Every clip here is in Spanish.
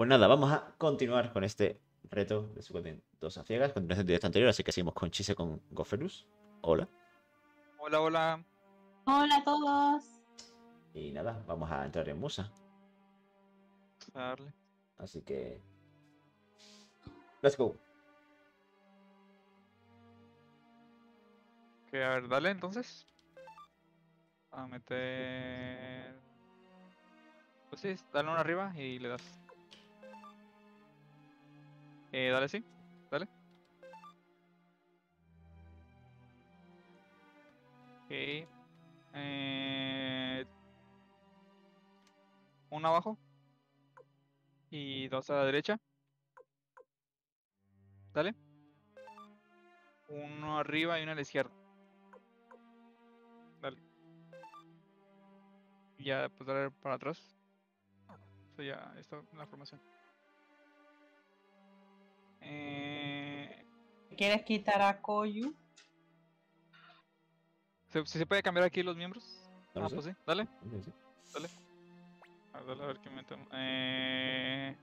Pues nada, vamos a continuar con este reto de su dos a ciegas. Continuación directo anterior, así que seguimos con Chise con Goferus. Hola. Hola, hola. Hola a todos. Y nada, vamos a entrar en Musa. Darle. Así que. Let's go. Que a ver, dale entonces. A meter. Pues sí, dale uno arriba y le das. Eh, dale sí, dale. Ok. Eh, uno abajo. Y dos a la derecha. Dale. Uno arriba y uno a la izquierda. Dale. Ya, pues dale para atrás. Eso ya está la formación. Eh, ¿Quieres quitar a Koyu? ¿se, si se puede cambiar aquí los miembros? No ah, sé. pues sí, dale. Sí, sí. Dale. A ver, dale, a ver qué metemos. Eh...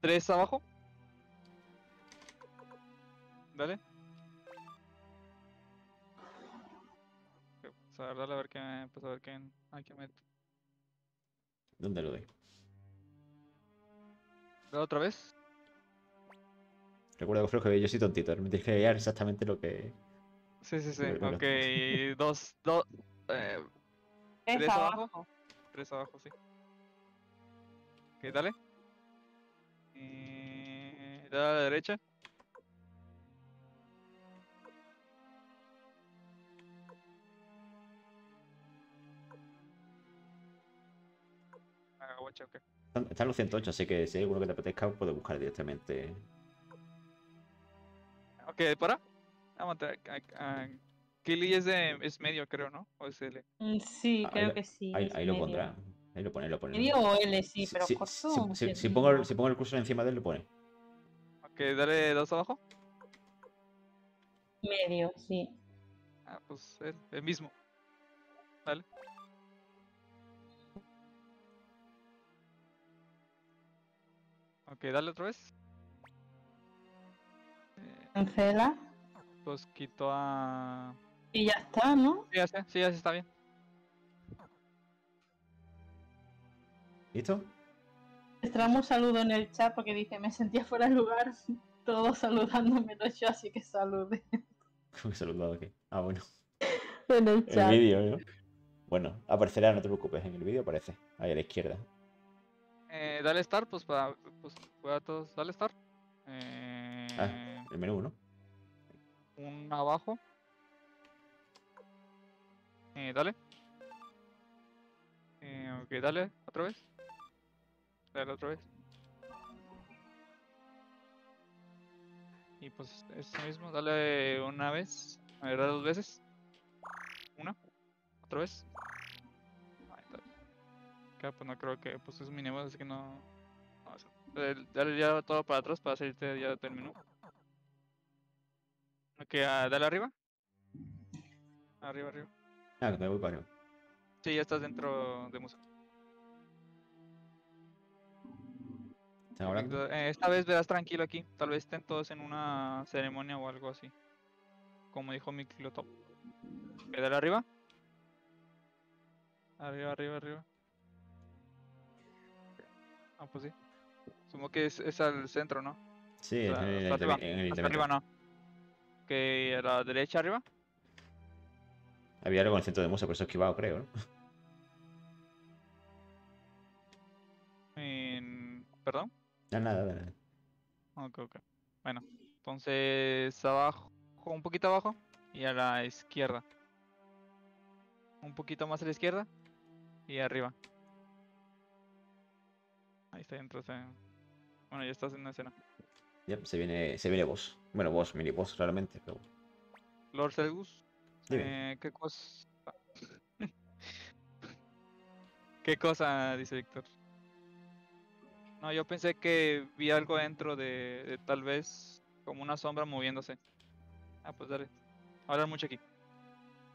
Tres abajo. Dale. Pues a ver, dale a ver qué. Pues a ver qué. Hay que meter. ¿Dónde lo doy? Otra vez. Recuerda Goferus que yo soy tontito. Me tienes que guiar exactamente lo que. Sí, sí, sí. Ok, dos, dos. Eh, Tres abajo. abajo. Tres abajo, sí. Ok, dale. Eh, dale a la derecha. Ah, guacha, ok. Están, están los 108, así que si hay alguno que te apetezca, puedes buscar directamente. Ok, para. Vamos a Kili es de es medio, creo, ¿no? O es L. Mm, Sí, Ahí creo que sí. Ahí, lo pondrá. Ahí lo pone, lo pone. Medio o L, sí, Si- pero si, pongo, el- si pongo el cursor encima de él, lo pone. Ok, dale dos abajo. Medio, sí. Ah, pues el, el mismo. Dale. Ok, dale otra vez. Eh, Cancela. pues quito a. Y ya está, ¿no? Sí, ya sé, sí, ya sé, está bien. ¿Listo? Extraemos un saludo en el chat porque dice, me sentía fuera de lugar. Todos saludándome, menos yo, así que salude ¿Cómo he saludado aquí? Ah, bueno. en el El chat. vídeo, ¿no? Bueno, aparecerá, no te preocupes. En el vídeo aparece. Ahí a la izquierda. Eh, dale start, pues para. Pues para todos. Dale start. Eh, El menú, ¿no? Un abajo. Eh, dale. Eh, ok, dale otra vez. Dale otra vez. Y pues eso mismo, dale una vez. A ver, dale dos veces. Una. Otra vez. Ahí está. Acá pues no creo que pues es mínimo, así que no. Dale, ya todo para atrás para salirte ya menú. Ok, ah, dale arriba. Arriba, arriba. Ah, me voy para arriba. Sí, ya estás dentro de. Perfecto, eh, esta vez verás tranquilo aquí. Tal vez estén todos en una ceremonia o algo así. Como dijo mi Top. Dale arriba. Arriba, arriba, arriba. Ah, pues sí. Supongo que es, es al centro, ¿no? Sí, O sea, en el, hasta arriba, en el Hasta arriba no. Que a la derecha arriba. Había algo en el centro de Musa, por eso esquivado, creo, ¿no? En... Perdón. Ah, nada, nada. Ok, ok. Bueno, entonces abajo, un poquito abajo y a la izquierda. Un poquito más a la izquierda y arriba. Ahí está, entras en... Bueno, ya estás en la escena. Yep, se viene, se viene boss. Bueno, boss, mini boss realmente, pero. Lord Selgus, eh, ¿qué cosa? ¿Qué cosa? Dice Víctor. No, yo pensé que vi algo dentro de, de tal vez como una sombra moviéndose. Ah, pues dale. Hablar mucho aquí.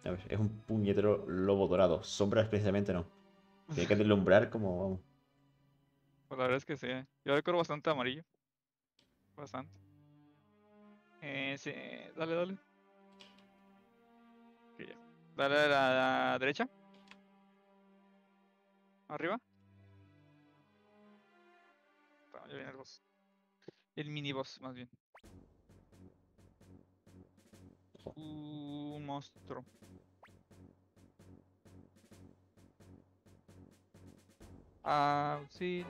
A ver, es un puñetero lobo dorado. Sombras precisamente no. Tiene que deslumbrar como. vamos. Pues la verdad es que sí. eh. Yo recuerdo bastante amarillo. Bastante. Eh, sí, dale, dale. Dale a la, derecha. Arriba. Ya viene el boss. El mini boss, más bien. Un monstruo. Ah, sí.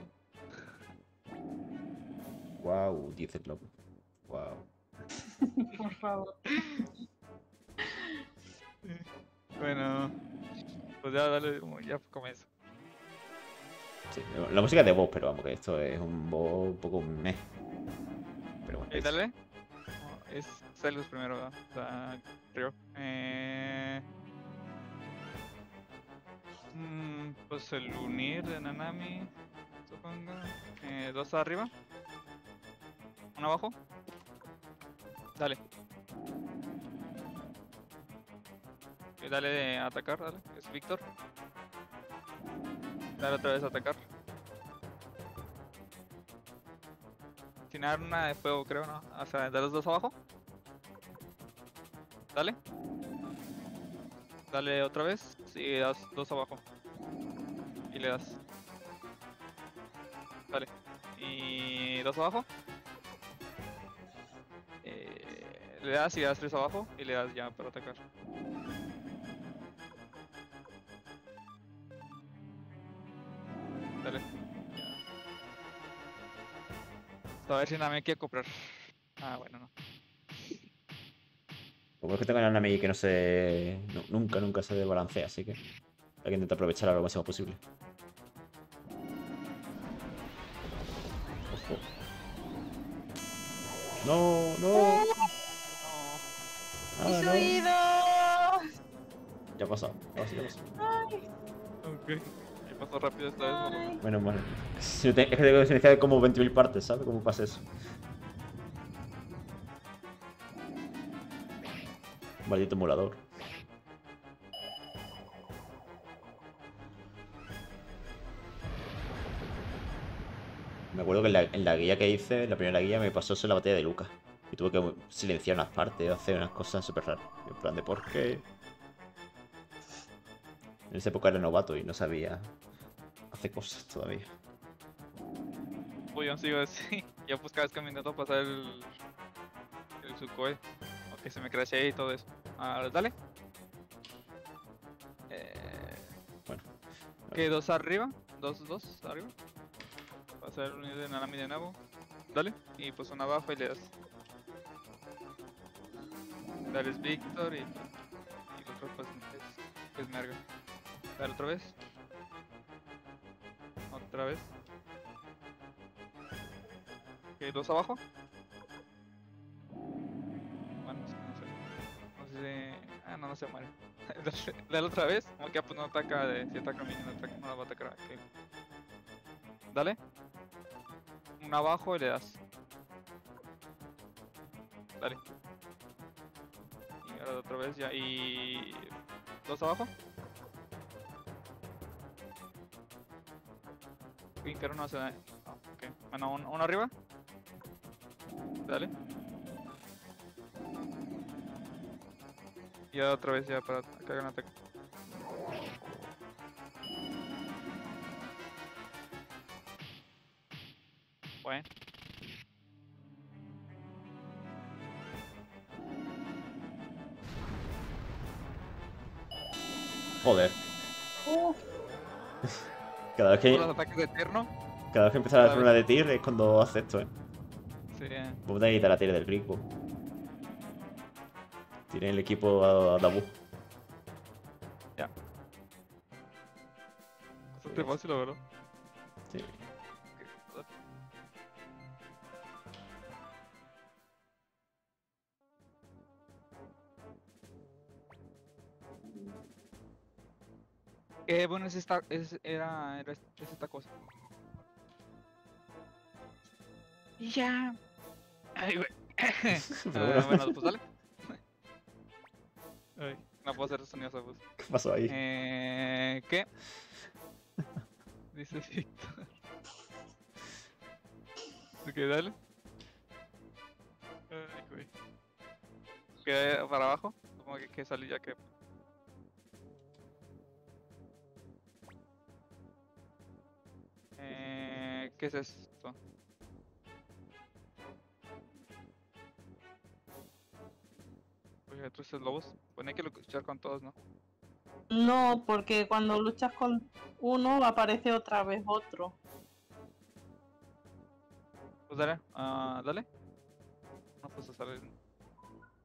Wow, dice el lobo. Wow. Por favor. Bueno, pues ya dale, como ya comienza. Sí, la música es de voz, pero vamos, que esto es un voz un poco meh. Pero bueno. Eh, es- dale. Es Celus primero, ¿verdad? O sea, Ryo. Eh... mm, pues el unir de Nanami, supongo. Eh, dos arriba. Uno abajo. Dale. Y dale de atacar, dale. Es Víctor. Dale otra vez a atacar. Tiene una de fuego, creo, ¿no? O sea, de los dos abajo. Dale. Dale otra vez. Y das dos abajo. Y le das. Dale. Y dos abajo. Le das y le das tres abajo. Y le das ya para atacar. Dale. A ver si nada me quiere comprar. Ah, bueno, no. Lo es que tengo una Nami que no se. nu- nunca, nunca se desbalancea, así que. Hay que intentar aprovecharla lo máximo posible. Ojo. No, no. Ah, ¡Mis no. oídos! Ya ha pasado. ahora sí ya ha pasado. Ay, Ok. Me pasó rápido esta vez. por lo menos. ay. Menos mal. Si no te- Es que tengo que iniciar como 20.000 partes, ¿sabes? ¿Cómo pasa eso? Maldito emulador. Me acuerdo que en la, en la guía que hice, la primera guía, me pasó eso en la batalla de Lucas. Y tuve que silenciar unas partes, hacer unas cosas súper raras. En plan de por qué. En esa época era novato y no sabía hacer cosas todavía. Uy, yo sigo así. Yo pues cada vez que me intento pasar el. El Sukhoi. Que se me crashea y todo eso. Ah, dale. Eh, Bueno. que dos arriba. Dos, dos arriba. Pasar el unido de Nanami de nuevo. Dale. Y pues uno abajo y le das. Dale es Víctor y. Y el otro pues es. Es Merga. Dale otra vez. Otra vez. Ok, dos abajo. Bueno, que no sé. No sé si. Ah, no, no se muere. Dale- Dale otra vez. Ok, pues no ataca de. Si ataca mí, no, ataca, no la va a atacar. ok. Dale. Un abajo y le das. Dale. Otra vez ya. Y. Dos abajo. Pinker no hace daño. Bueno, un- uno arriba. Dale. Y otra vez ya para que hagan ataque. Joder. Cada vez que, de Eterno. cada vez que empieza la vez- de tir es cuando hace esto, eh. Sí, eh, Vamos a quitar la tir del Grigbo. Tiene el equipo a, a Dabu. bastante fácil, la verdad. Sí. Bueno es esta, es, era, era es es esta cosa. Y ya. Ay, güey. Ah, bueno, pues dale. Ay, no puedo hacer sonidos. ¿qué pasó ahí? Eh, ¿Qué? Dice Víctor. Ok, dale. Ay, güey. ¿Qué para abajo? Como que, que salí ya que. ¿Qué es esto? Oye, tú estos lobos. Bueno, hay que luchar con todos, ¿no? No, porque cuando luchas con uno aparece otra vez otro. Pues dale, ah, dale. No, pues la-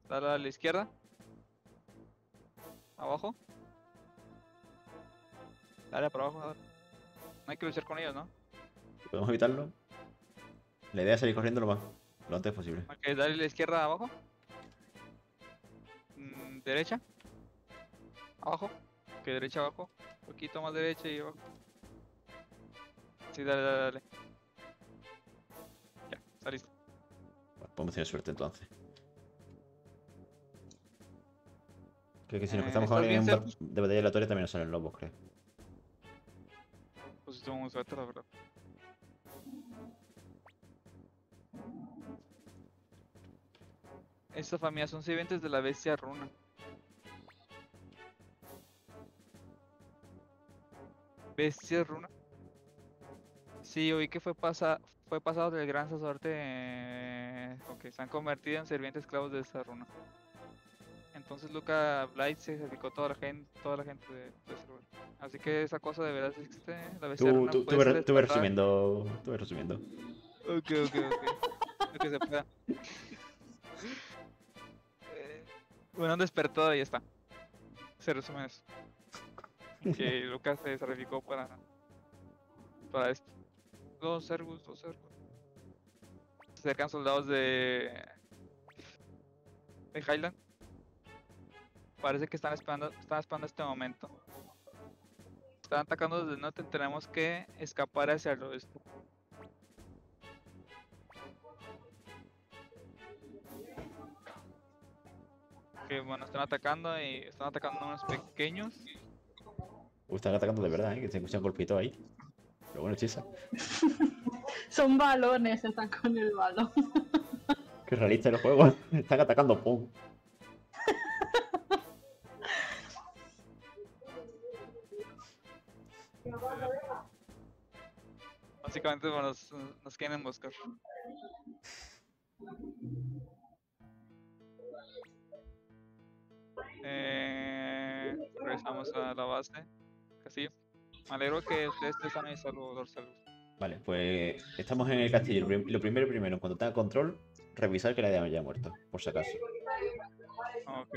Dale a la izquierda. Abajo. Dale para abajo. dale. No hay que luchar con ellos, ¿no? ¿Podemos evitarlo? La idea es salir corriendo lo más lo antes posible. Ok, dale la izquierda abajo. Mm, derecha. Abajo. Ok, derecha abajo. Un poquito más derecha y abajo. Sí, dale, dale, dale. Ya, saliste. Bueno, podemos tener suerte entonces. Creo que si nos Eh, cruzamos ¿estás con alguien en de batalla aleatoria también nos salen lobos, creo. Pues estuvo muy suerte, la verdad. Esta familia son sirvientes de la bestia runa. Bestia runa. Sí, oí que fue, pasa fue pasado del gran sacerdote. eh, ok, se han convertido en sirvientes esclavos de esta runa. Entonces Luca Blight se sacrificó toda la gente, toda la gente de, de ese lugar. Así que esa cosa de verdad existe. La bestia Tú, runa tú, tú, tú resumiendo. Tú resumiendo. Ok, ok, ok. Lo que se pueda. Bueno, despertó y ya está. Se resume eso. Que Lucas se sacrificó para. Para esto. Dos Sergus, dos Sergus. Se acercan soldados de. de Highland. Parece que están esperando, están esperando este momento. Están atacando desde el norte, tenemos que escapar hacia el oeste. Que bueno, están atacando y están atacando unos pequeños. Uy, están atacando de verdad, ¿eh? que se escuchan golpitos ahí. Pero bueno, chisa. Son balones, están con el balón. Qué realista el juego. Están atacando, pum. Básicamente bueno, nos, nos quieren emboscar. Eh, regresamos a la base. Castillo. Me alegro que ustedes estén sanos y salvo, Dorsal. Vale, pues estamos en el castillo. Lo prim- Lo primero, primero, cuando tenga control, revisar que nadie haya muerto, por si acaso. Ok.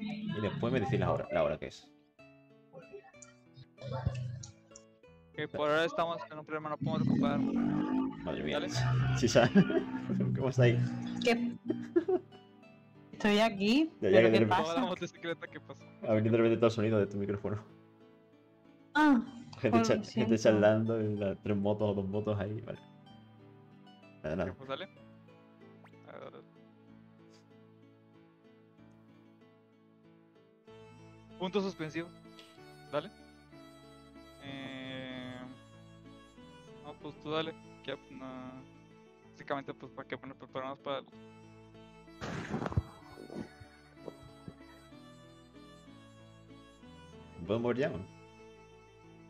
Y después me decís la hora, la hora que es. Ok, por ahora estamos en un problema, no podemos ocupar. Madre mía. Dale. Chisa. ¿Cómo estáis? ¿Qué? Estoy aquí. Ya, ya ¿Pero que qué la pasa? moto secreta que pasó. Ha venido de repente todo el sonido de tu micrófono. Ah, Gente, cha- gente charlando, y las tres motos o dos motos ahí, vale. Nada, nada. pues dale. A ver, dale. Punto suspensivo. Dale. Eh... No, pues tú dale. Que, no... Básicamente, pues para que nos preparamos para. ¿Puedo mover ya? o no?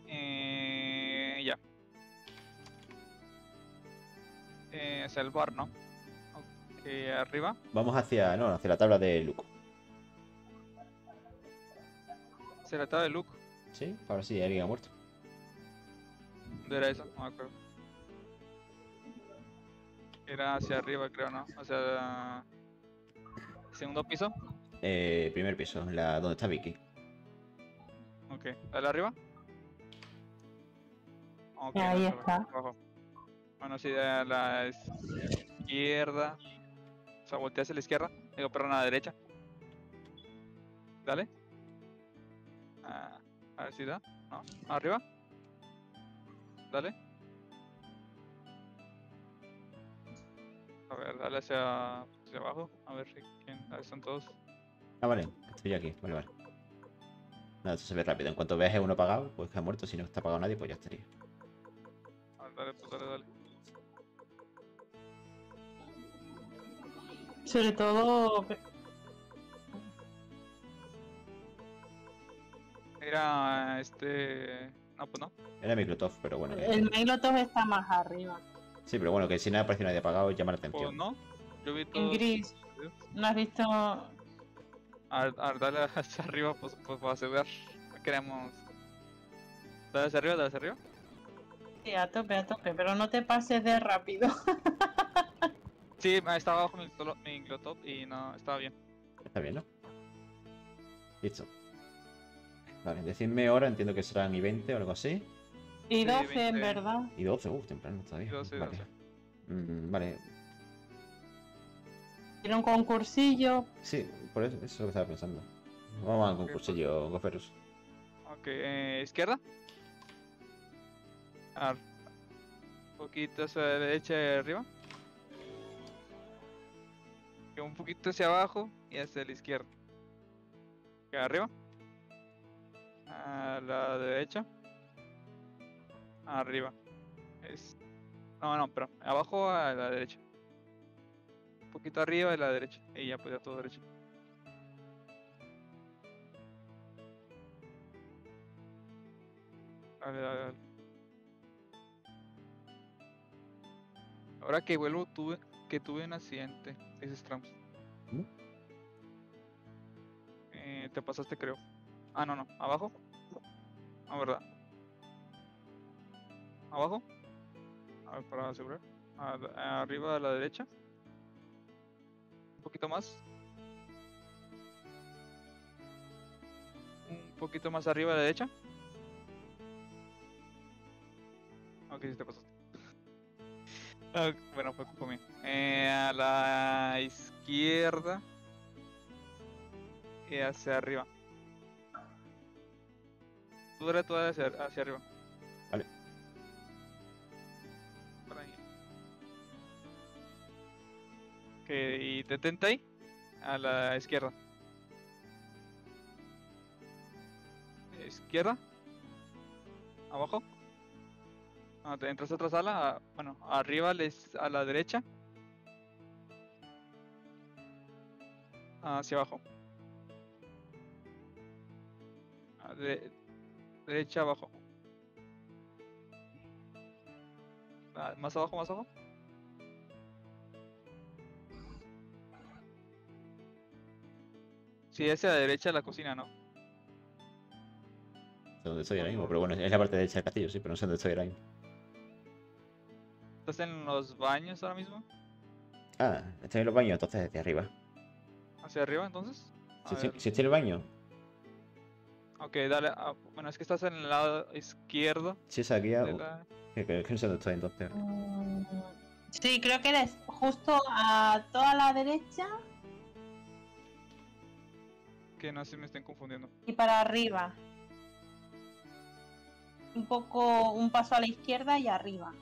Eh... Ya. Eh, hacia el bar, ¿no? Ok, arriba. Vamos hacia, no, hacia la tabla de Luco. Se trataba de Luke. ¿Sí? Ahora sí, alguien ha muerto. ¿Dónde era eso? No me acuerdo. Era hacia arriba, creo, ¿no? Hacia el segundo piso. Eh, primer piso, la, donde está Vicky. Ok, dale arriba. Ok, Ahí está. abajo. Bueno, sí, a la izquierda. O sea, voltea hacia la izquierda. Digo, perdón, a la derecha. Dale. Ah, a ver si da. No, arriba. Dale. A ver, dale hacia, hacia abajo. A ver si quién. A ver, están todos. Ah, vale, estoy aquí, vale, vale. No, esto se ve rápido. En cuanto veas uno pagado, pues que ha muerto. Si no está pagado nadie, pues ya estaría. Ah, dale, pues dale, dale. Sobre todo... Era este... No, pues no. Era Mikrotov, pero bueno. El Mikrotov está más arriba. Sí, pero bueno, que si pues, no aparece nadie apagado, llama la atención. Pues no. En gris. ¿No has visto Darle hacia arriba, pues, pues para asegurar. Queremos. Dale hacia arriba, dale hacia arriba. Sí, a tope, a tope, pero no te pases de rápido. Sí, estaba abajo mi, mi glotop y no, estaba bien. Está bien, ¿no? Listo. Vale, decidme hora, entiendo que serán y 20 o algo así. Y Sí, 12, en 20. verdad. Y 12, uh, temprano todavía. 12, vale. 12. Mm, vale, Tiene un concursillo. sí, por eso, eso es lo que estaba pensando. Vamos al concursillo, Goferus. Ok, eh, izquierda. Ar- un poquito hacia la derecha y arriba. Y un poquito hacia abajo y hacia la izquierda. Arriba. A la derecha. Arriba. Es... No, no, pero abajo a la derecha. Poquito arriba a la derecha. Y ya pues ya todo derecho. Dale, dale, dale. Ahora que vuelvo, tuve que tuve un accidente. Ese es Trump. ¿Cómo? Eh, te pasaste, creo. Ah, no, no. ¿Abajo? No, ¿verdad? ¿Abajo? A ver, para asegurar. A arriba a la derecha. Un poquito más. Un poquito más arriba a la derecha. Ok, sí te pasaste. Bueno, fue culpa mía. Eh, a la izquierda. Y hacia arriba. Tú dale hacia, hacia arriba. Ok, y detente ahí. A la izquierda. Izquierda. Abajo. Ah, entras a otra sala, a- bueno, arriba les- a la derecha. Hacia abajo. A de- derecha abajo. Ah, Más abajo, más abajo. Sí, hacia la derecha de la cocina, ¿no? De donde estoy ahora mismo, pero bueno, es la parte derecha del castillo, sí, pero no sé dónde estoy ahora mismo. ¿Estás en los baños ahora mismo? Ah, estoy en los baños, entonces desde arriba. ¿Hacia arriba entonces? Si, estoy- si estoy en el baño, Ok, dale. ah, bueno, es que estás en el lado izquierdo si es aquí, ah, de la... que, que- que no sé dónde estoy entonces. Mm, Sí, creo que eres justo a toda la derecha Que no se me estén confundiendo. y para arriba. Un poco, un paso a la izquierda y arriba.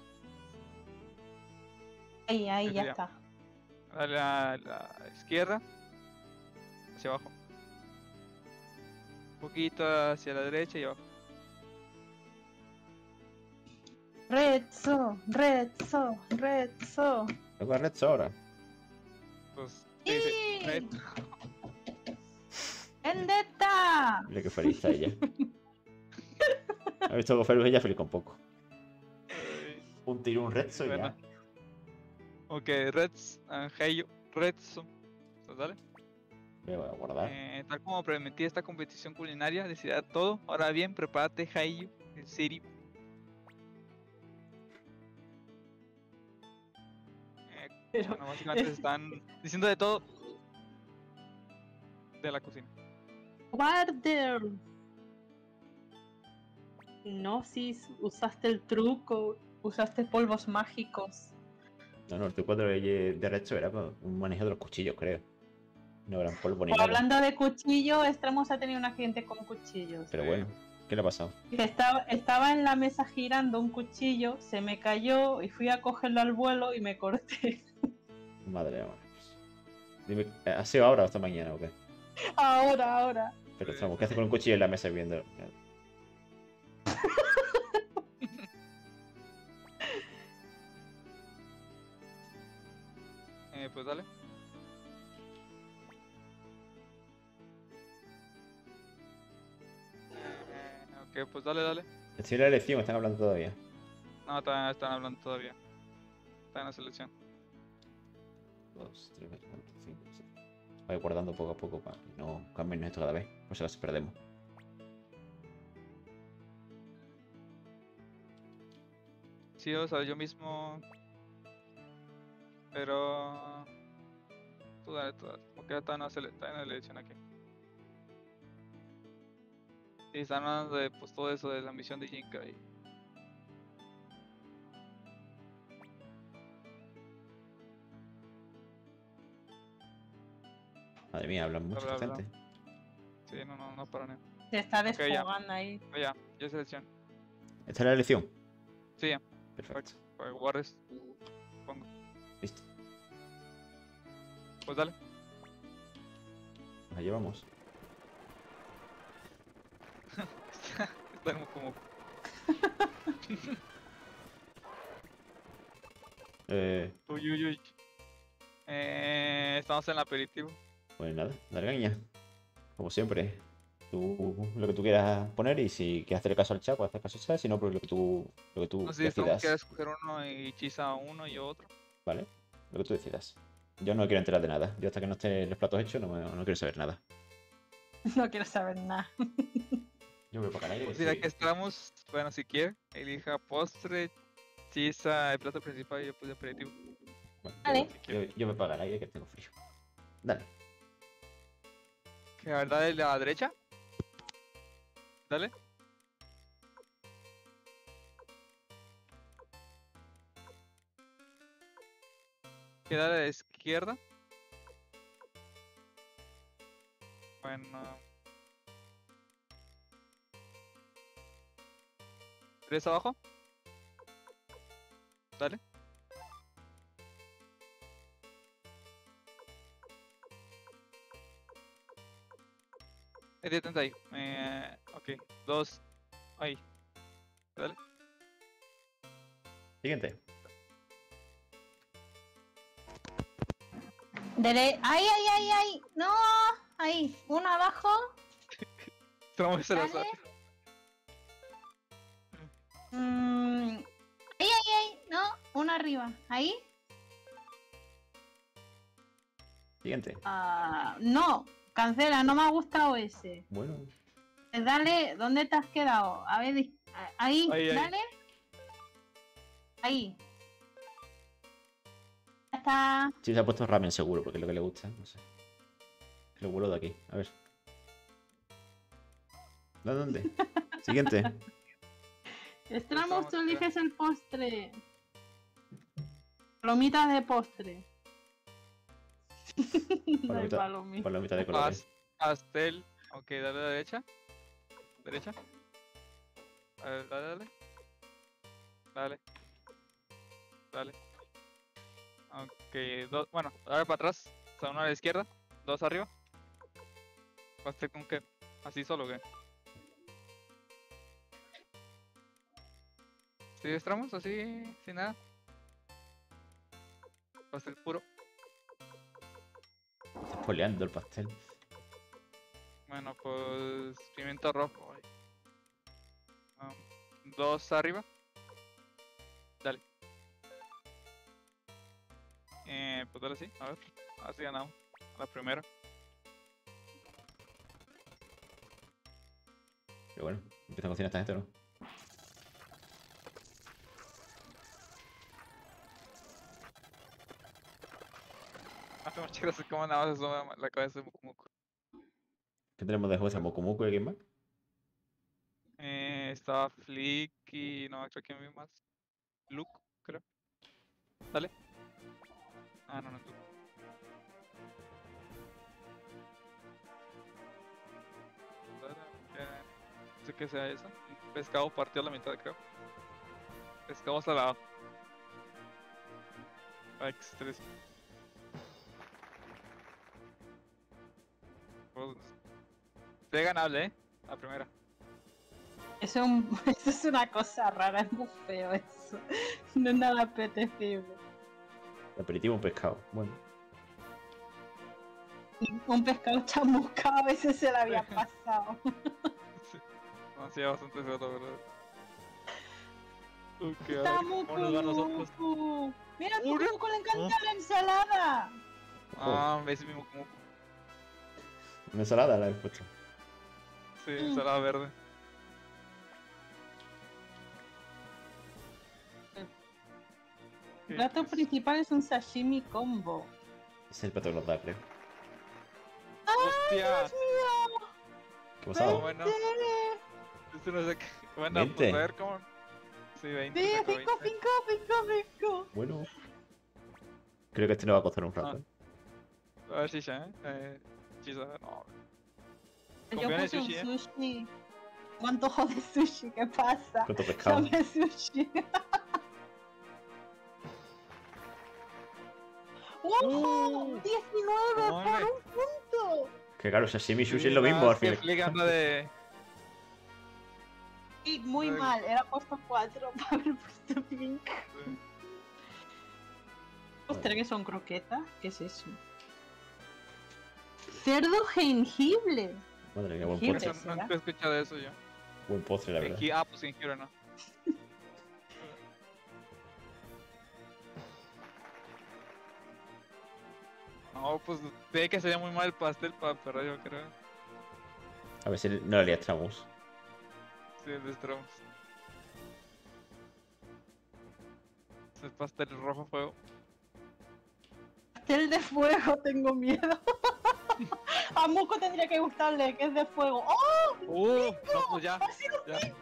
Ahí, ahí, ya ya. está. Dale a la izquierda. Hacia abajo. Un poquito hacia la derecha y abajo. Rezzo, rezzo, rezzo. Tengo red ahora. Pues, sí, sí, ¡Sí! red. ¡Vendetta! Mira qué feliz está ella. Ha visto Goferus ella feliz con poco. Un tiro, un red soy Bueno. ya. Ok, Reds, uh, Heyo, Redson. Pues dale. Me voy a guardar. Eh, tal como prometí esta competición culinaria, decidirá todo. Ahora bien, prepárate, Heyo, en serio. Eh, Pero bueno, básicamente están diciendo de todo de la cocina. Warder. Gnosis, usaste el truco, usaste polvos mágicos. No, no, el truco de, de red era pues, un manejo de los cuchillos, creo. No eran polvo ni nada. hablando de cuchillo, Estramos ha tenido un accidente con cuchillos. Pero bueno, ¿qué le ha pasado? Estaba, estaba en la mesa girando un cuchillo, se me cayó y fui a cogerlo al vuelo y me corté. Madre mía. Dime, ¿ha sido ahora o esta mañana o qué? Ahora, ahora. Pero Samu, ¿qué hace con un cuchillo en la mesa viendo? eh, pues dale. Eh, ok, pues dale, dale. Es la elección, están hablando todavía. No, todavía están hablando todavía. Está en la selección. 2, 3, 4, 5, 6. Voy guardando poco a poco para que no cambien esto cada vez, por si acaso perdemos. Sí, o sea, yo mismo. Pero. Tú dale, tú dale. Porque ya está en la, elección aquí. Sí, están hablando de pues, todo eso de la misión de Jinka Madre mía, hablan mucha Habla, habla. gente. Sí, no, no, no para nada. Se está desfogando ahí. Ya, ya es selección. ¿Esta es la elección? Sí, ya, Perfecto. que guardes. Pongo. Listo. Pues dale. La llevamos. Está como. como Eh, uy, uy, uy. Eh, estamos en el aperitivo. Pues nada, dale caña. Como siempre. Tú lo que tú quieras poner y si quieres hacer caso al chat, puedes hacer caso al chat, si no, pues lo que tú, lo que tú No estamos decidas. que escoger uno y Chisa uno y yo otro. ¿Vale? Lo que tú decidas. Yo no quiero enterar de nada. Yo hasta que no estén los platos hechos no, me- no quiero saber nada. No quiero saber nada. Yo voy para. Pues mira, sí. que estamos. Bueno, si quiere, elija postre, Chisa, el plato principal y yo puse aperitivo. Bueno, yo- Vale. Yo, yo me pago el aire que tengo frío. Dale. Que verdad es la derecha. Dale. Que dale a la izquierda. Bueno. ¿Tres abajo? Dale. Eh, detente ahí. Eh, ok, dos. Ahí. Dale. Siguiente. Dere... ¡Ay, ay, ay, ay! ¡No! Ahí, uno abajo. Estamos Dale. Mm, ¡Ay, ay, ay! No, uno arriba. Ahí. Siguiente. Ah, no, cancela, no me ha gustado ese. Bueno. Eh, Dale, ¿dónde te has quedado? A ver, ahí, Ahí, ahí. dale. Ahí. Ya está. Sí, se ha puesto ramen seguro, porque es lo que le gusta. No sé. Lo vuelo de aquí. A ver. ¿De dónde? Siguiente. Estamos, tú eliges el postre. Palomitas de postre. Palomita-. Por la mitad de colores. Pas- pastel. Ok, dale a la derecha. Derecha. A ver, dale, dale. Dale. Dale. Ok, dos. Bueno, ahora para atrás. O sea, uno a la izquierda. Dos arriba. Pastel con qué? Así solo, ¿qué? ¿Sí destramos? Así, sin nada. Pastel puro. Espoleando el pastel. Bueno, pues pimiento rojo. Ah, dos arriba. Dale. Eh, pues dale así, a ver. Así ganamos. La primera. Pero bueno, empieza a cocinar esta gente, ¿no? ese mochila se como nada más asoma la cabeza de Mukumuku. ¿Qué tenemos de juez a Mukumuku y alguien más? Eh, estaba Flick y no, creo que mí más. Luke, creo. Dale. Ah, no, no, tú. No sé que sea eso. Pescado partió a la mitad, creo. Pescado salado. X3. De ganable, eh. La primera. Eso es, un- eso es una cosa rara, es muy feo eso. No es nada apetecible. El aperitivo, un pescado. Bueno, Un pescado chamuscado a veces se le había pasado. Sí. hacía bastante solo, ¿verdad? Ok, a ver, Está ¿cómo nos va a nosotros? Muku. Mira, a. Muku le encanta la ensalada. Ah, ves mismo como. Una ensalada la he puesto. Sí, Mm. ensalada verde. El plato pues, principal es un sashimi combo. Es el plato que nos da, creo. ¡Hostia! ¡Dios mío! ¿Qué pasado? bueno. No sé qué. Bueno, pues 20. a ver cómo. Sí, 20. Sí, saco 5, 20. 5, 5, 5. Bueno. Creo que este no va a costar un rato. Ah. ¿eh? A ver, Shisha, ¿eh? eh Shisha, no. Yo puse un sushi, ¿eh? sushi. Un antojo de sushi, ¿qué pasa? ¿Cuánto pescado? Dame sushi. ¡Ojo! Uh, 19 por un punto. Que claro, sashimi y sushi es lo mismo al final. De. Y muy mal, era puesto 4 para haber puesto 5. Ostras, que son croquetas. ¿Qué es eso? Cerdo jengibre. Madre mía, buen postre. ¿será? nunca he escuchado eso yo. Buen postre, la verdad. Ah, pues jengibre no. No, pues ve que sería muy mal el pastel para perder, yo creo. A ver si no le liastramos. Sí, el de Strauss. Ese pastel rojo fuego. Pastel de fuego, tengo miedo. A Muco tendría que gustarle, que es de fuego. ¡Oh! ¡Uh! No, pues ya. ¡Ha sido Ya. 5!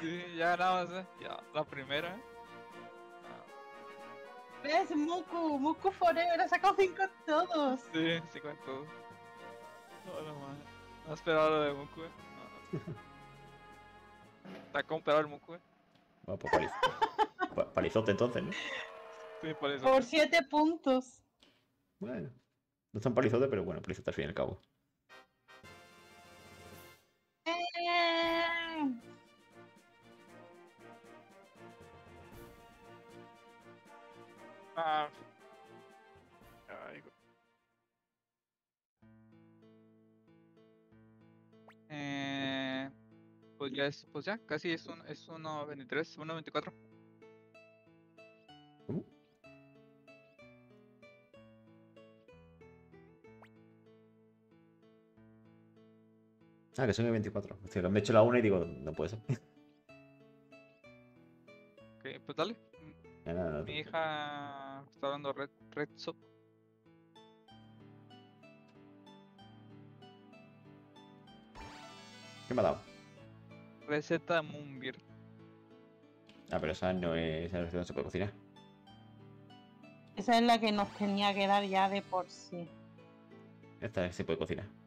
Sí, ya nada más, ¿eh? Ya, la primera. ¿eh? ¿Ves? Muku, Muku Forever, ha sacado 5 todos. Sí, sí con todo. No, no mames. No esperaba lo de Muku, eh. No. Está comprado el Muku, eh. Va, pues paliz- pa- palizote entonces, ¿no? Sí, por eso. Por 7 puntos. Bueno. No es tan palizote, pero bueno, palizote al fin y al cabo. Ah. Eh, pues ya es, pues ya, casi es un, es 1.23, 1.24. Ah, que son el 24. Hostia, que me he hecho la una y digo, no puede ser. Ok, pues dale. Ya, nada, nada. Mi hija está hablando Red, Red Soap. ¿Qué me ha dado? Receta Moonbeer. Ah, pero esa no es. Esa receta no se puede cocinar. Esa es la que nos tenía que dar ya de por sí. Esta se puede cocinar.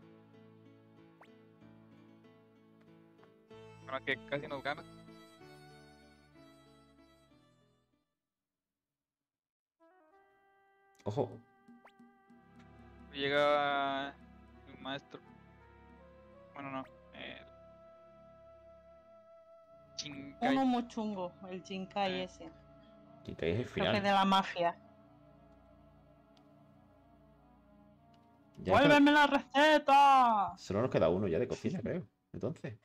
Que casi nos gana. Ojo. Llega un maestro. Bueno, no. El... Shinkai. Uno muy chungo, el Jinkai Eh. ese. Es el Creo que final. de la mafia. ¡Vuélveme la receta! Solo nos queda uno ya de cocina, creo. Entonces.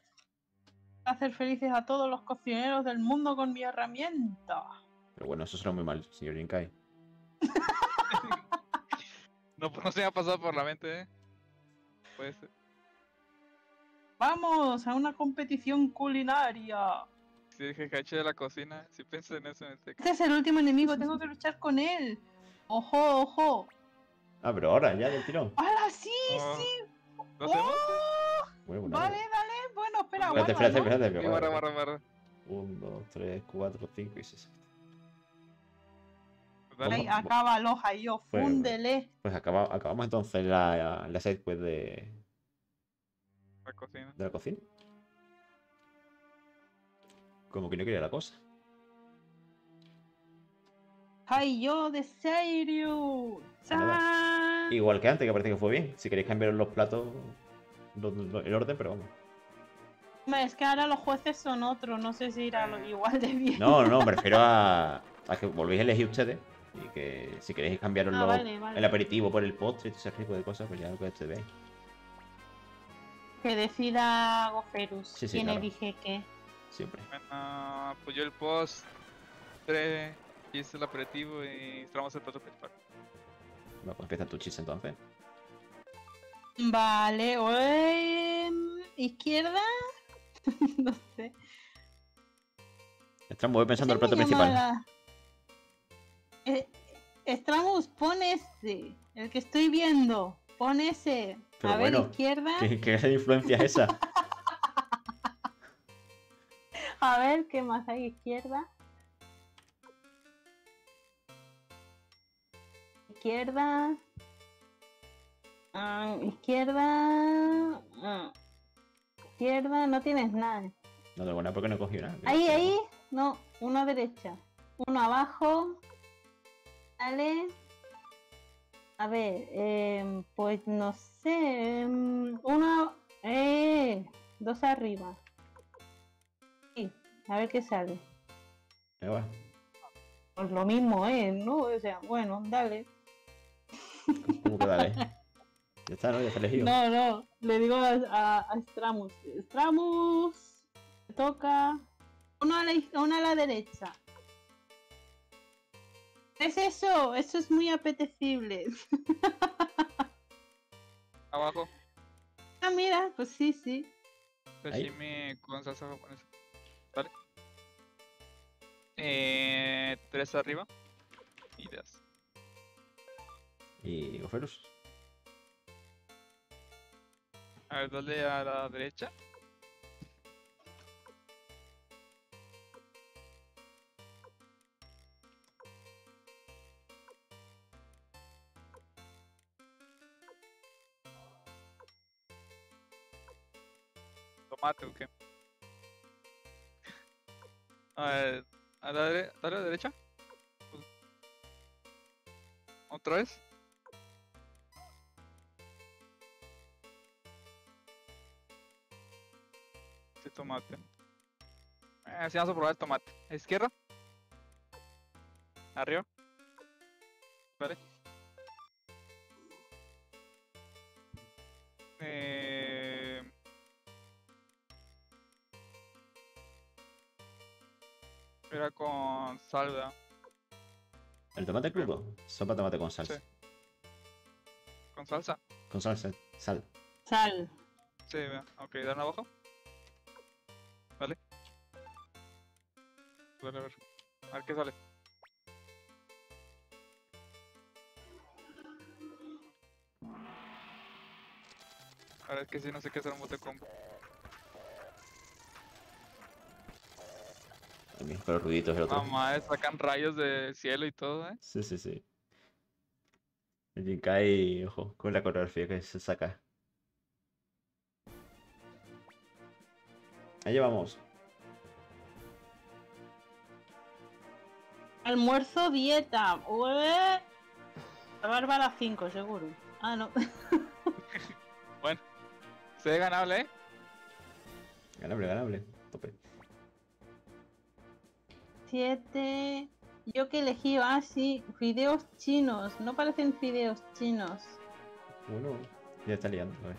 Hacer felices a todos los cocineros del mundo con mi herramienta. Pero bueno, eso suena muy mal, señor Jinkai. No, pues no se me ha pasado por la mente, eh. Puede ser. Vamos a una competición culinaria. Si dije caché de la cocina, si pensé en eso en texto. Este es el último enemigo, tengo que luchar con él. Ojo, ojo. Ah, pero ahora, ya del tirón. ¡Hala, sí, Oh, sí! ¿Lo hacemos? ¡Oh! Bueno. Vale, dale. Bueno, espera, Espérate, bueno, espérate, ¿no? espérate. Barra, vale. barra, barra. 1, 2, 3, 4, 5 y 6. Pues dale. Ay, Vamos. acábalo, yo, Bueno, fúndele. Pues acaba- acabamos entonces la, la side quest de, La cocina. de la cocina. Como que no quería la cosa. Ay, yo de serio. ¡Chan! Igual que antes, que parece que fue bien. Si queréis cambiar los platos, lo- lo- el orden, pero vamos. Hombre, Es que ahora los jueces son otros, no sé si irá lo igual de bien. No, no, me refiero a, a que volvéis a elegir ustedes. Y que si queréis cambiaros Ah, los- vale, vale. el aperitivo por el postre y todo ese tipo de cosas, pues ya lo que ustedes veáis. Que decida Goferus Sí, sí, quién claro. elige qué. Siempre. Bueno, pues yo el post 3 hice el aperitivo y entramos el plato principal. Bueno, pues empieza tu chiste entonces. Vale, em, izquierda. no sé. Estamos voy pensando en el plato principal. la- Eh, pon ese. El que estoy viendo. Pon ese. Pero a ver, izquierda. ¿Qué, qué influencia es esa? A ver, ¿qué más hay? Izquierda. Izquierda. Ah, izquierda. ah, Izquierda, no tienes nada. No tengo nada porque no he cogido nada. Ahí, ahí. No, uno a derecha. Uno abajo. Vale. A ver, em, pues no sé. em, uno. Eh, dos arriba. Sí, a ver qué sale. Pues lo mismo, ¿eh? ¿No? O sea, bueno, dale. ¿Cómo que dale? Ya está, ¿no? Ya está elegido. No, no, le digo a, a, a Stramus. Stramus, toca. Uno a la, uno a la derecha. ¿Qué es eso? Eso es muy apetecible. Abajo, Ah, mira, pues sí, sí. sashimi con salsa japonesa. ¿Vale? Eh, 3 arriba. Y das. Y Goferus. A ver, dale a la derecha. Tomate o qué. A ver, a la, dale a la derecha. ¿Otra vez? Tomate. Eh, sí, vamos a probar el tomate. ¿A izquierda? Arriba. Vale. Eh... Era con salda. ¿El tomate crudo? Sopa de tomate con salsa. Sí. Con salsa. Con salsa. Sal. Sal. Sí. Ok, dan abajo. Vale, a ver. A ver qué sale. A ver, es que si no sé qué hacer un bote combo. También, con los ruiditos el otro. Mamá, sacan rayos de cielo y todo, ¿eh? Sí, sí, sí. El Jinkai, ojo, con la coreografía que se saca. Ahí vamos. Almuerzo, dieta. La Bárbara 5, seguro. Ah, no. Se ve ganable, ¿eh? Ganable, ganable. Tope. 7. Yo que elegí, ah, sí, fideos chinos. No parecen fideos chinos. Uno. Ya está liando, a ver.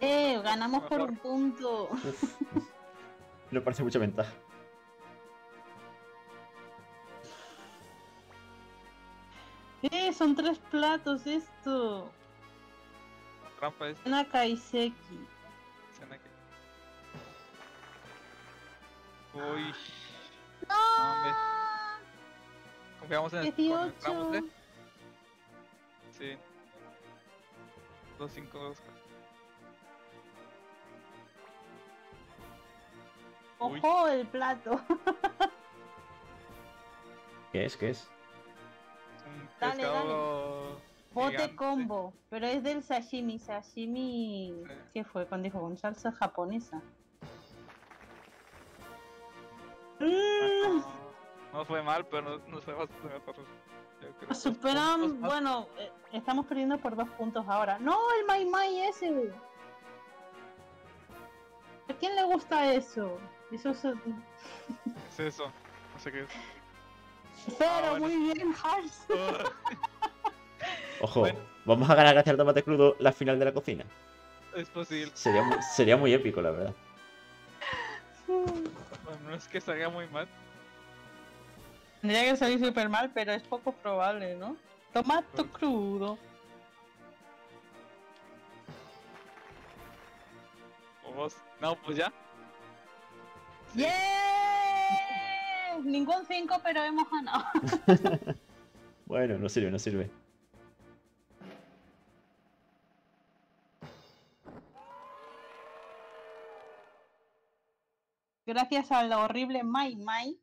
Eh, ganamos por un punto. Uf. No parece mucha ventaja. Eh, son tres platos esto. Trampa es. Uy. Hombre. Confiamos en el, con el Ramos, 18. ¿eh? Sí. 2, 5, 2. Uy. Ojo el plato. ¿Qué es? ¿Qué es? Dale, pescado Bote gigante. combo. Pero es del sashimi. Sashimi. Sí. ¿Qué fue? Cuando dijo con salsa japonesa. Mm, No, no fue mal, pero no, no fue bastante mejor. Superan. Bueno, eh, estamos perdiendo por dos puntos ahora. ¡No! El Mai Mai ese. ¿A quién le gusta eso? Eso es. Es eso. No sé qué es. Cero, Ah, bueno. muy bien, Hars. Ojo, Bueno. vamos a ganar gracias al tomate crudo la final de la cocina. Es posible. Sería, mu- sería muy épico, la verdad. Bueno, no es que salga muy mal. Tendría que salir súper mal, pero es poco probable, ¿no? Tomato crudo. O vos. No, pues ya. ¡Yeah! Ningún 5, pero hemos ganado. Bueno, no sirve, no sirve. Gracias al horrible Mai Mai,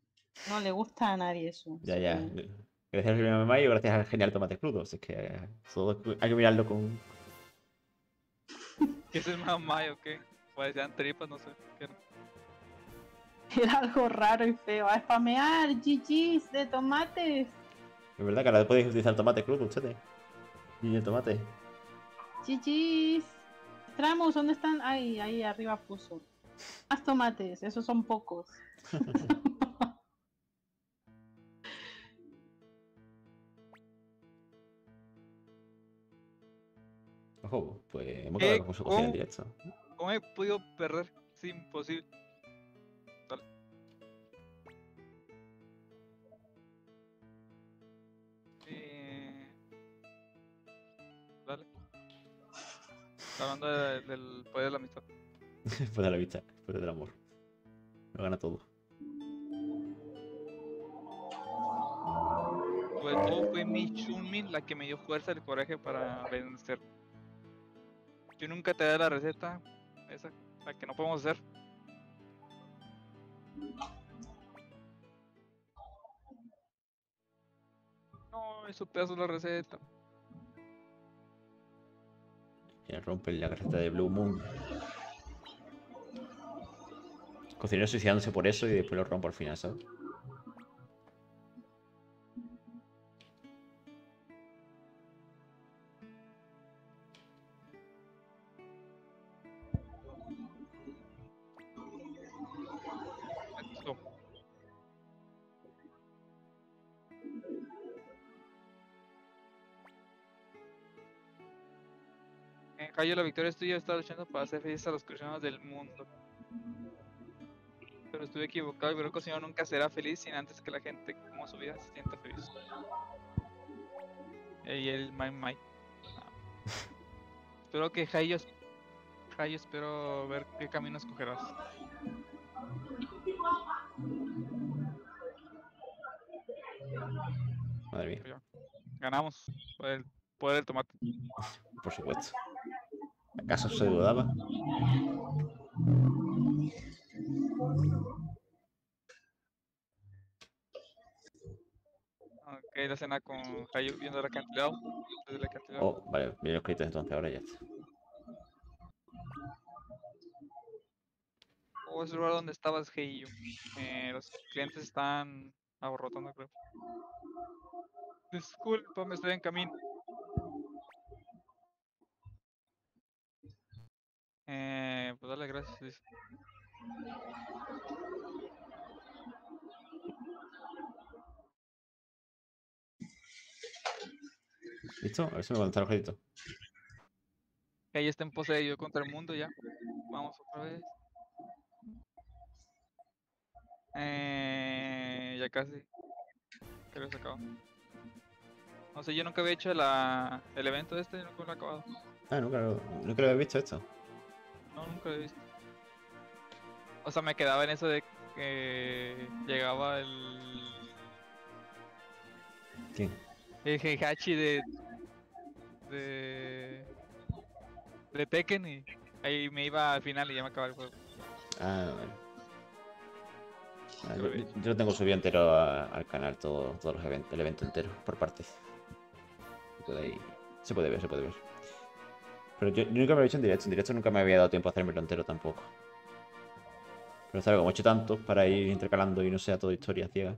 no le gusta a nadie eso. Ya, ya. Gracias al primer mayo, gracias al genial tomate crudo. Así que eh, hay que mirarlo con. ¿Qué es el más mayo o qué? Pues sean tripas, no sé. ¿qué era? Era algo raro y feo. A spamear GG's de tomates. Es verdad que ahora podéis utilizar tomate crudo ustedes. Y el tomate. GG's. Tramus, ¿dónde están? Ahí, ahí arriba puso. Más tomates, esos son pocos. Ojo, pues hemos quedado con su cocina en ¿Cómo? directo. ¿Cómo he podido perder? Es imposible. Está hablando de- del poder de la amistad. Después de la vista, después del amor. Lo gana todo. Sobre todo fue mi Chunmin la que me dio fuerza y coraje para vencer. Yo nunca te da la receta, esa, la que no podemos hacer. No, eso pedazo la receta. Y rompe la receta de Blue Moon. Cocinero suicidándose por eso y después lo rompo al final, ¿sabes? Cayo la victoria es tuya, estaba luchando para hacer felices a los cristianos del mundo. Pero estuve equivocado y creo que el Señor nunca será feliz sin antes que la gente como su vida se sienta feliz. Y el Mai. Ah. espero que Jayo, Jayo, espero ver qué camino escogerás. Madre mía, Ganamos por el poder del tomate. por supuesto. ¿Acaso se dudaba? Ok, la cena con Hayu viendo el acantilado. Desde el acantilado. Oh, vale, bien los créditos entonces, ahora ya está. Oh, es el lugar donde estabas, Heiyu. Eh, los clientes están aborrotando, creo. Disculpame, estoy en camino. Eh, pues dale gracias. dice. ¿Listo? A ver si me contestan los créditos. Heiyu está en poseído contra el mundo ya. Vamos otra vez. Eh, ya casi. Creo que se acabó. No sé, yo nunca había hecho la, el evento este, nunca lo he acabado. Ah, nunca, nunca lo había visto esto. No, nunca lo he visto. O sea, me quedaba en eso de que llegaba el, ¿Quién? el Heihachi de, de, de Tekken y ahí me iba al final y ya me acababa el juego. Ah. Ah, Lo yo, yo- tengo subido entero a- al canal, todo, todos los eventos, el evento entero, por partes. Se puede, ahí- se puede ver, se puede ver. Pero yo, yo nunca me lo he hecho en directo, en directo nunca me había dado tiempo a hacérmelo entero tampoco. Pero sabes, como he hecho tantos para ir intercalando y no sea todo historia ciega.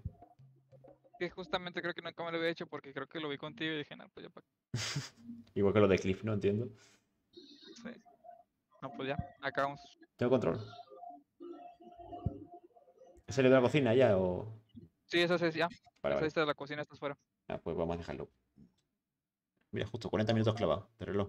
Que justamente creo que nunca me lo había hecho porque creo que lo vi contigo y dije, no, pues ya para Igual que lo de Cliff, ¿no? Entiendo. No, pues ya, acabamos. Tengo control. ¿He salido de la cocina ya o...? Sí, eso es ya. Vale, vale. De la cocina, estás fuera. Ah, pues vamos a dejarlo. Mira, justo 40 minutos clavados de reloj.